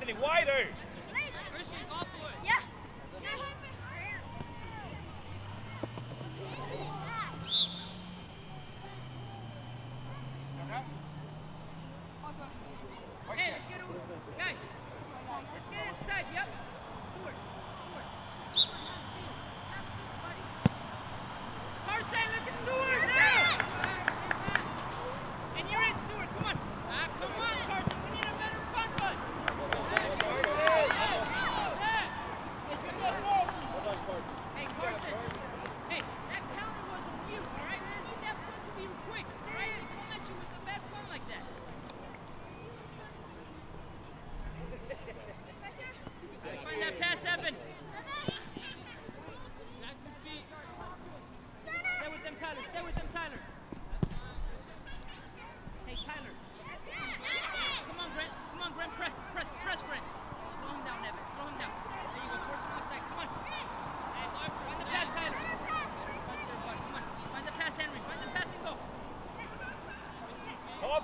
Anthony, wider.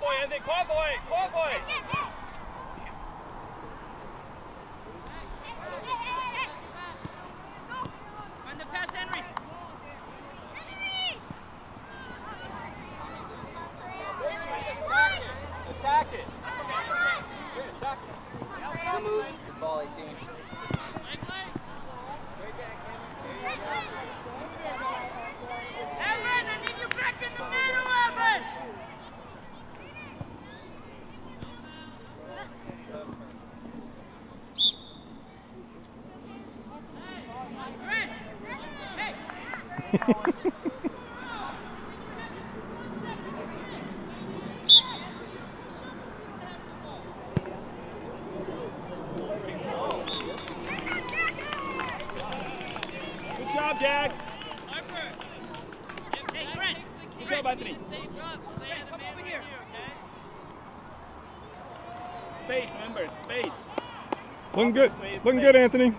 Convoy, Andy, convoy, convoy! Looking good. Looking good, Anthony.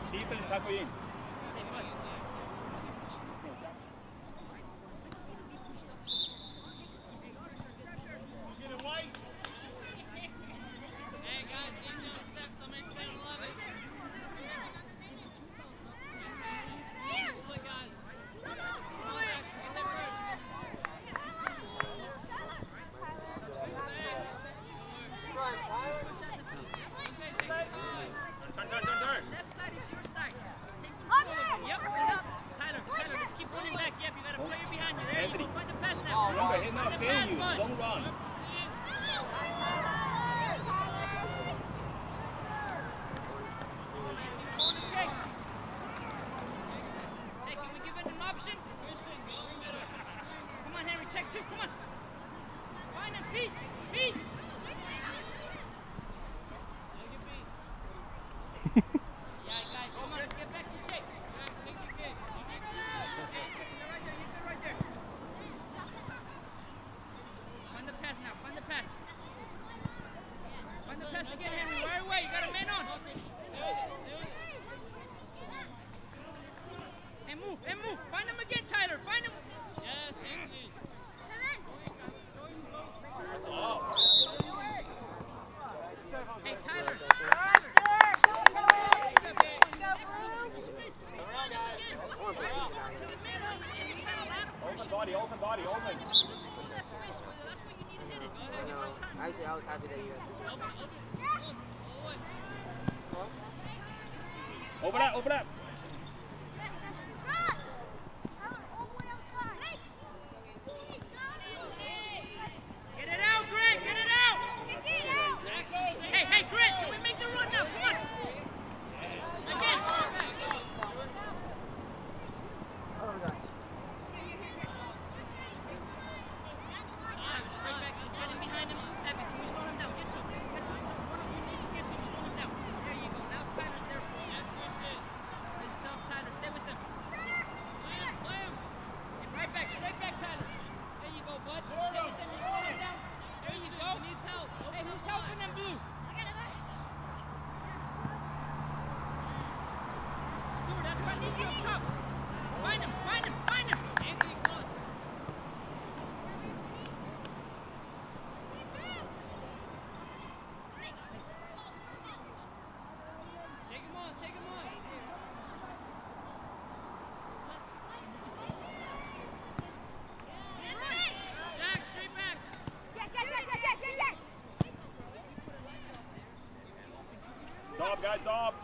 guys up.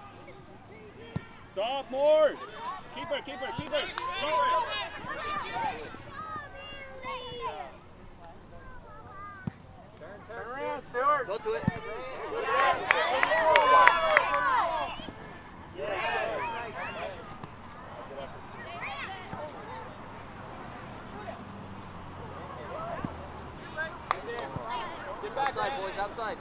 Stop more. Keeper, keeper, keeper. Forward. Turn, turn around, Stewart. Go Get back, right, boys, outside.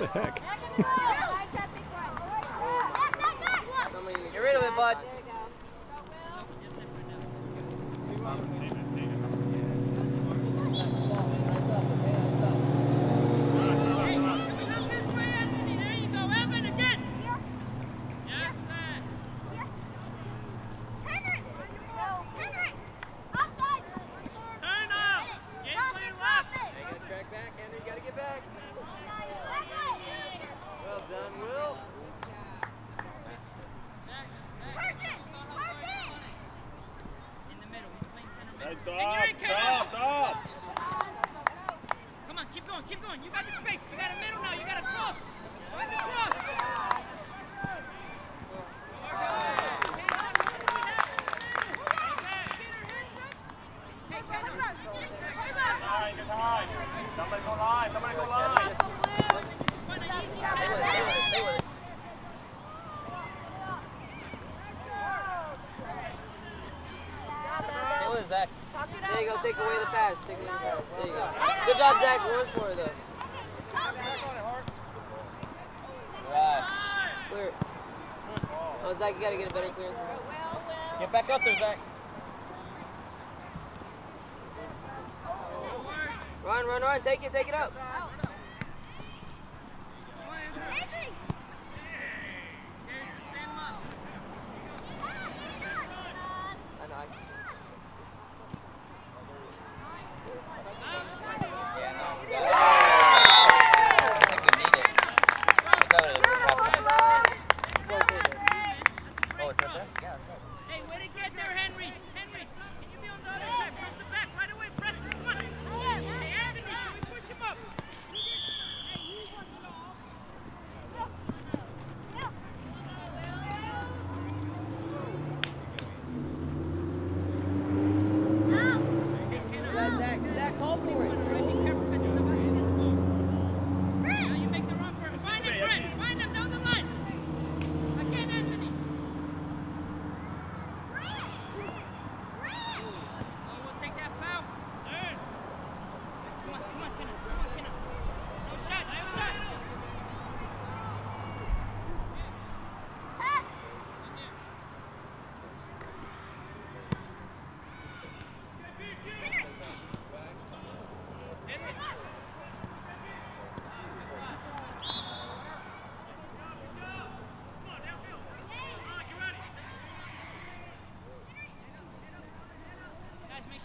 the heck? Zach was for though. Clear. Oh, Zach, you gotta get a better clearance. Get back up there, Zach. Run, run, run. Take it, take it up. Oh. Nathan!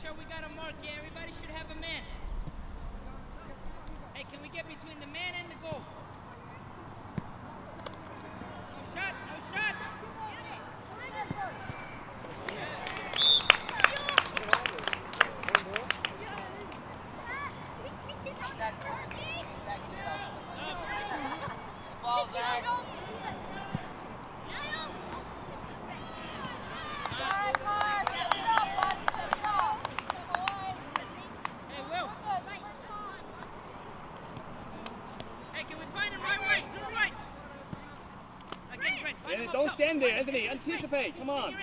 sure we got a mark here. Everybody should have a man. Hey, can we get between the man and the goal? Anthony. Anticipate. Come on.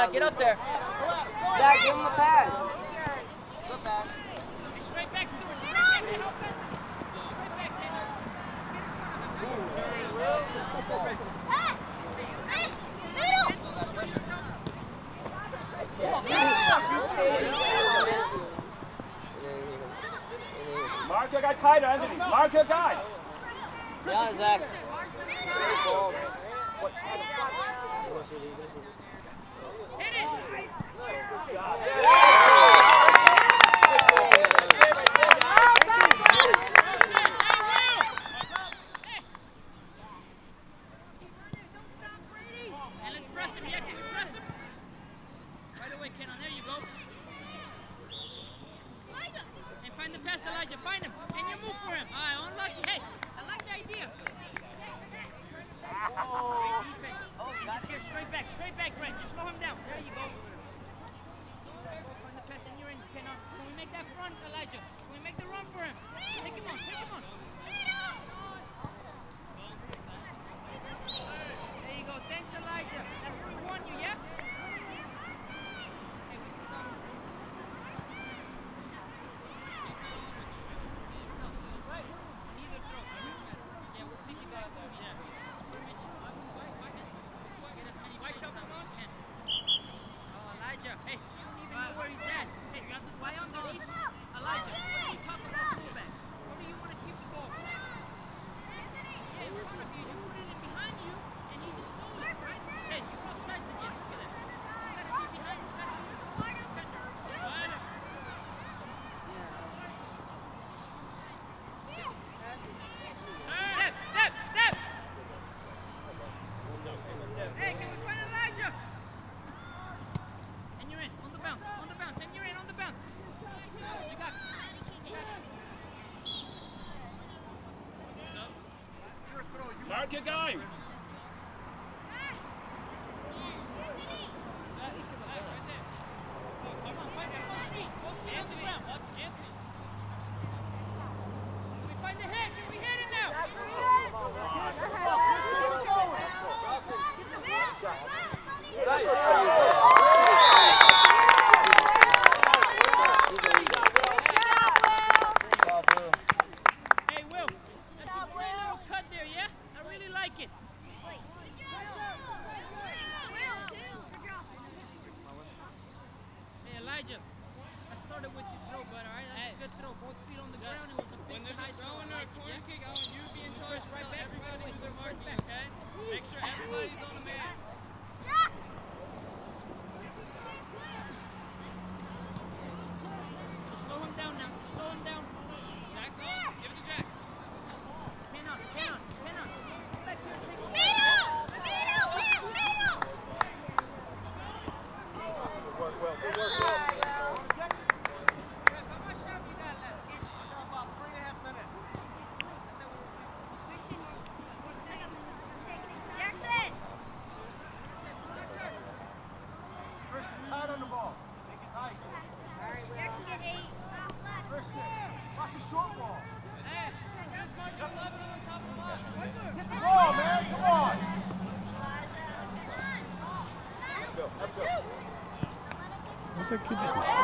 Zach, get up there. Zach, give him a pass. It's pass. Straight back, Stuart. Anthony. Mark your. Yeah, Zach. aqui do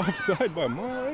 Offside by my.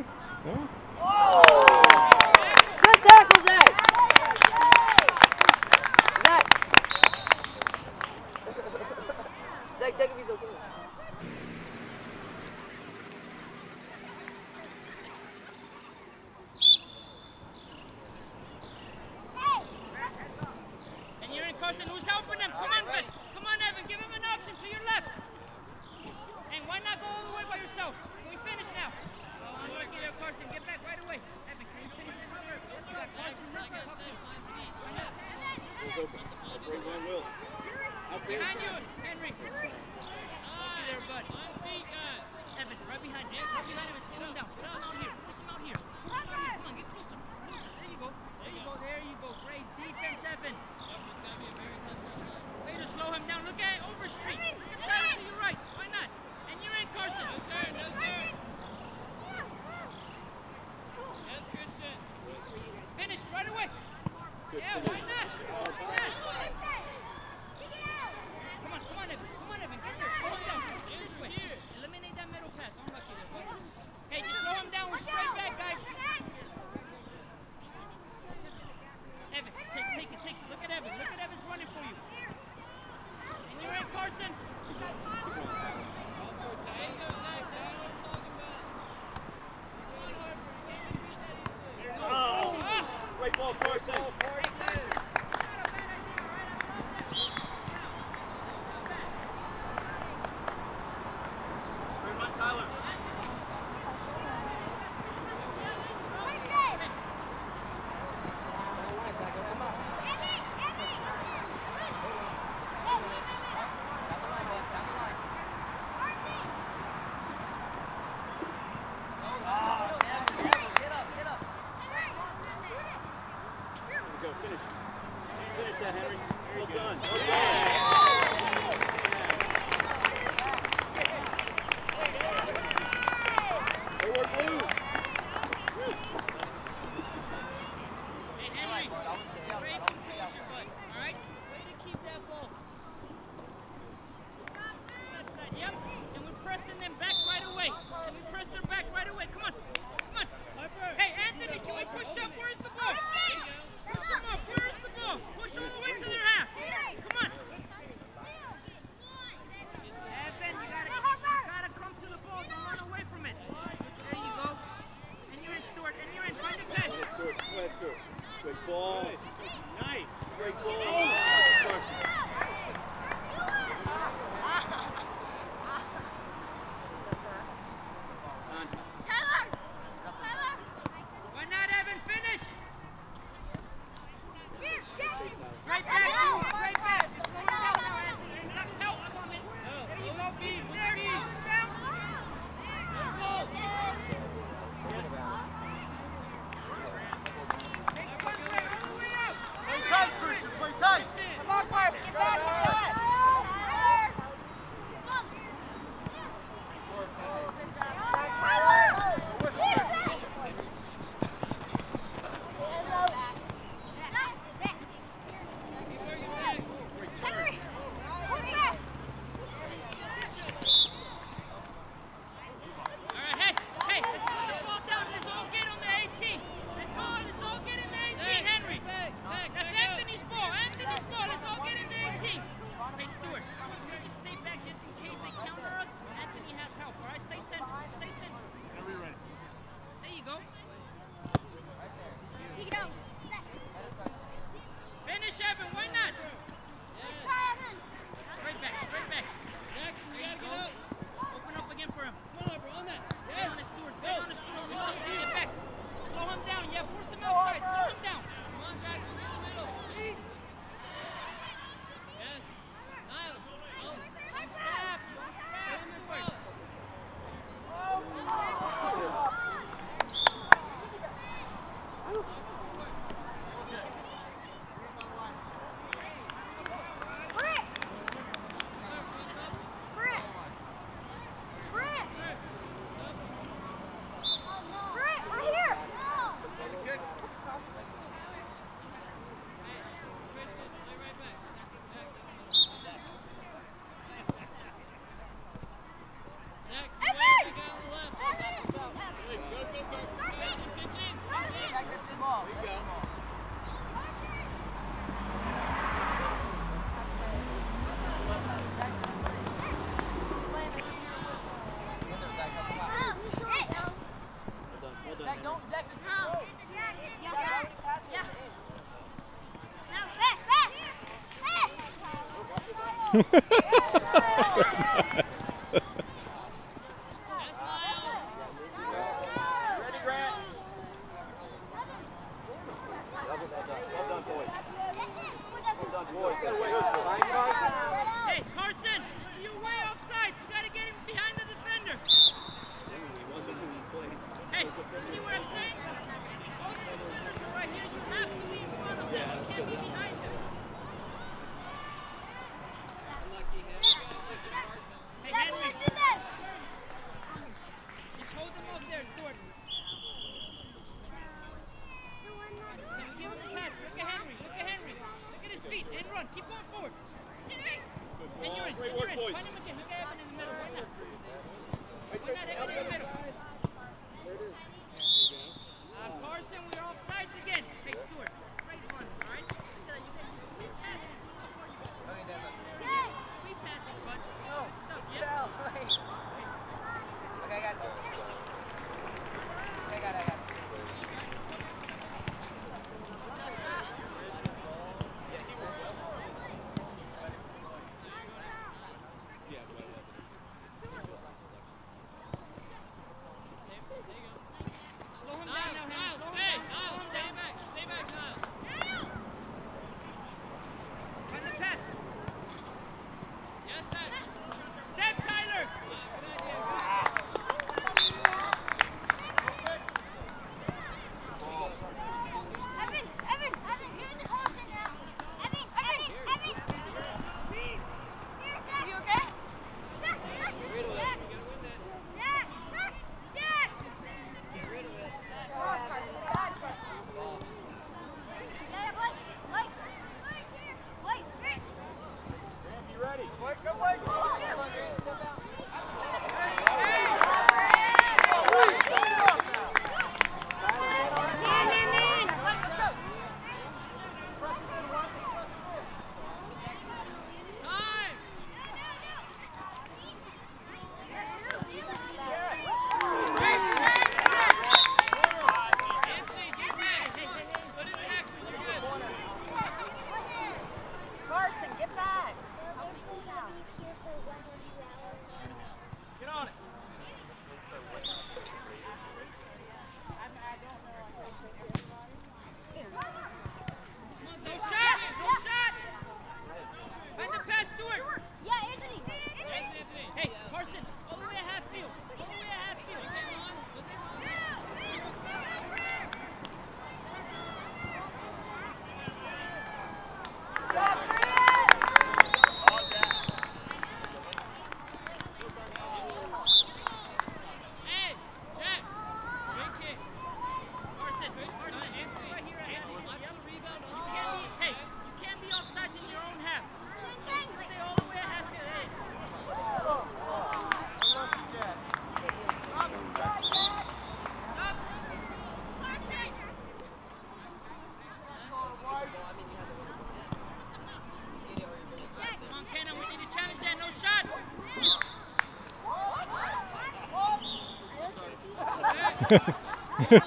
Hey,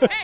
hey,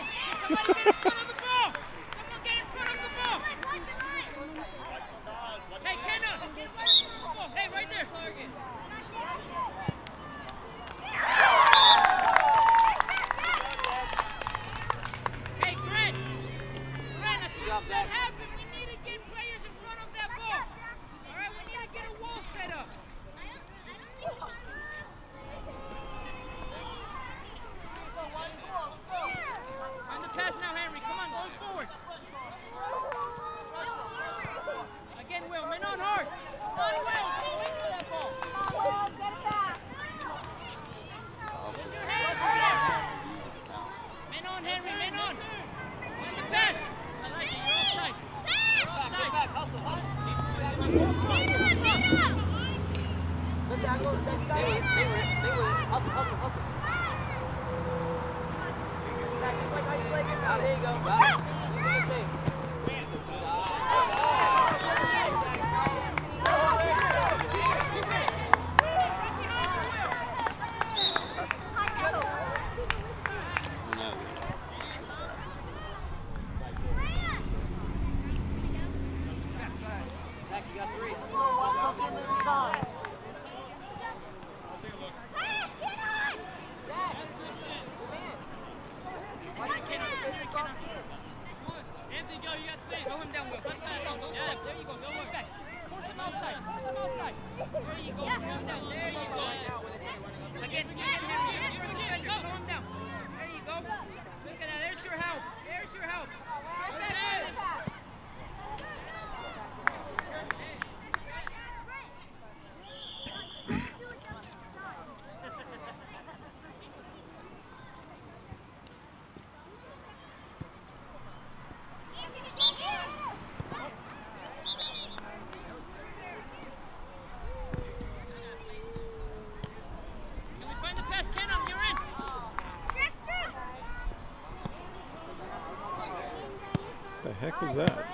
heck was that?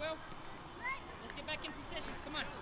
Will. Let's get back in positions. Come on.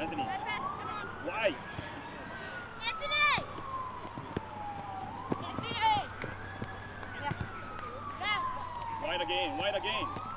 Anthony. Why? Anthony! Anthony! Wide again, wide again.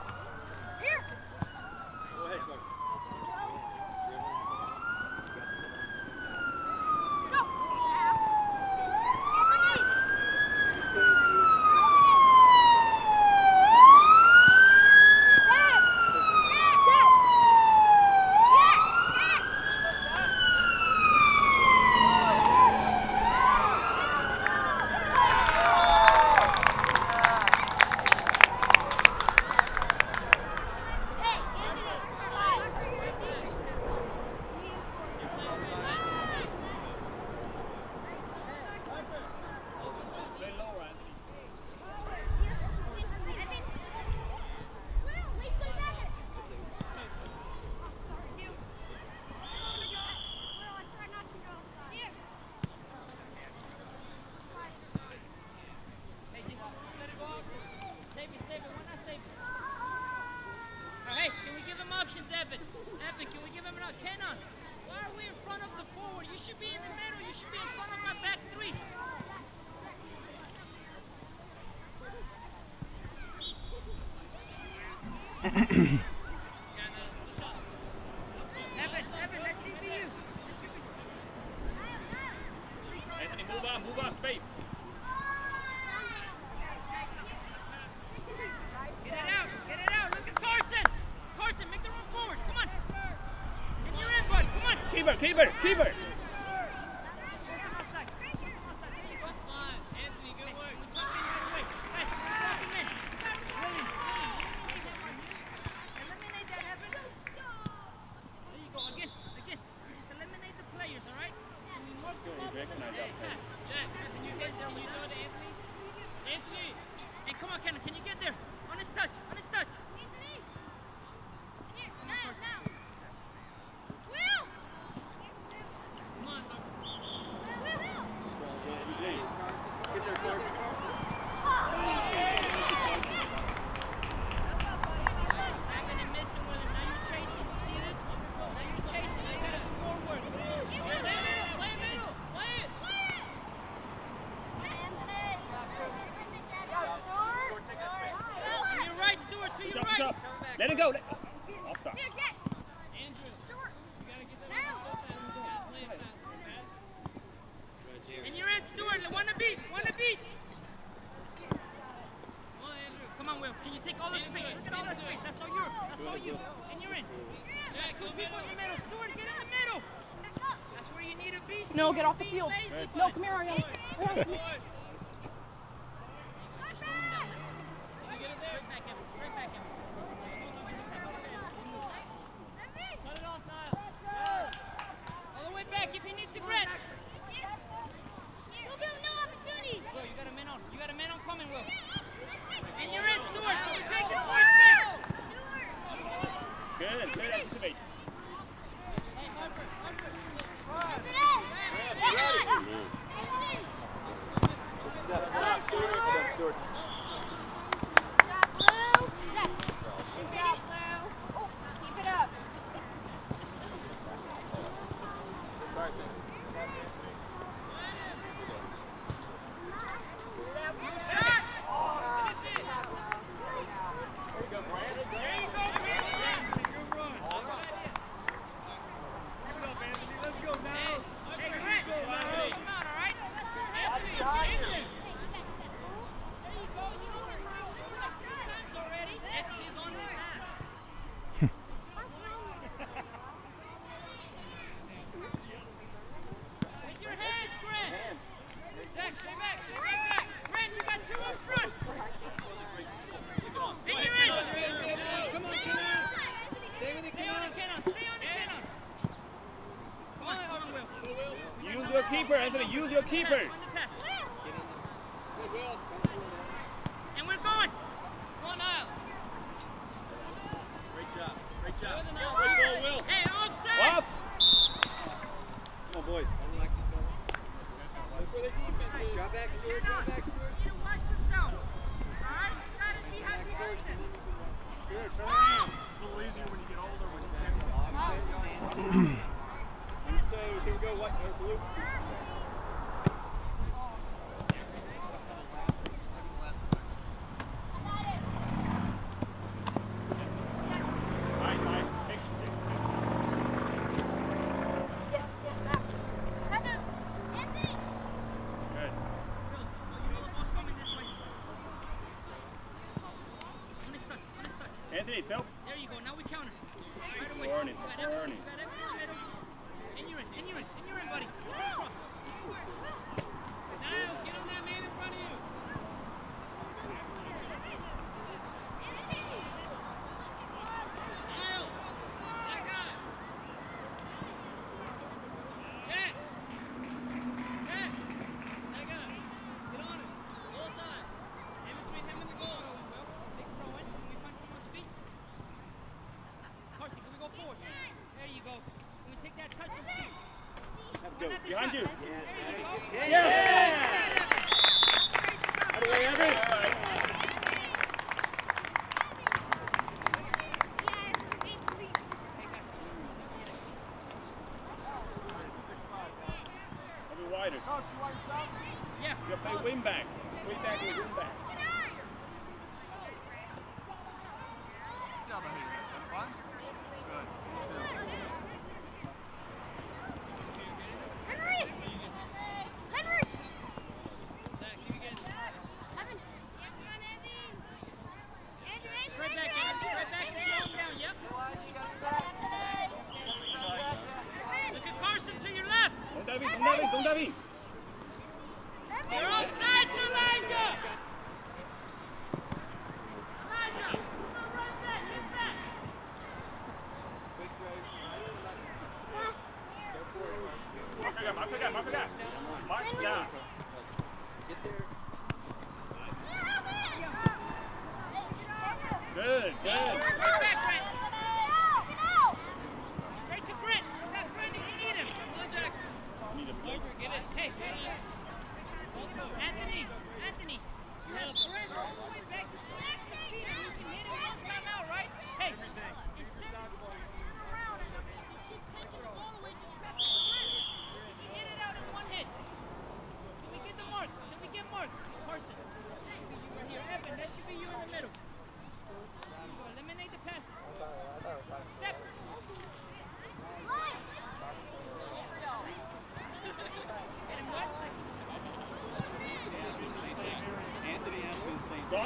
Devin, can we give him another? Kenan, why are we in front of the forward? You should be in the middle. You should be in front of my back three. Get off the field. No, come here, Ariana. keeper, Anthony. Use your keeper. Behind you.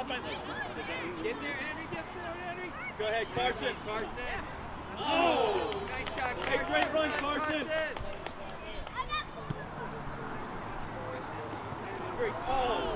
Get there, Henry. Get there, Henry. Go ahead, Carson. Carson. Oh, nice shot, Carson. Hey, great run, Carson. Carson. Oh.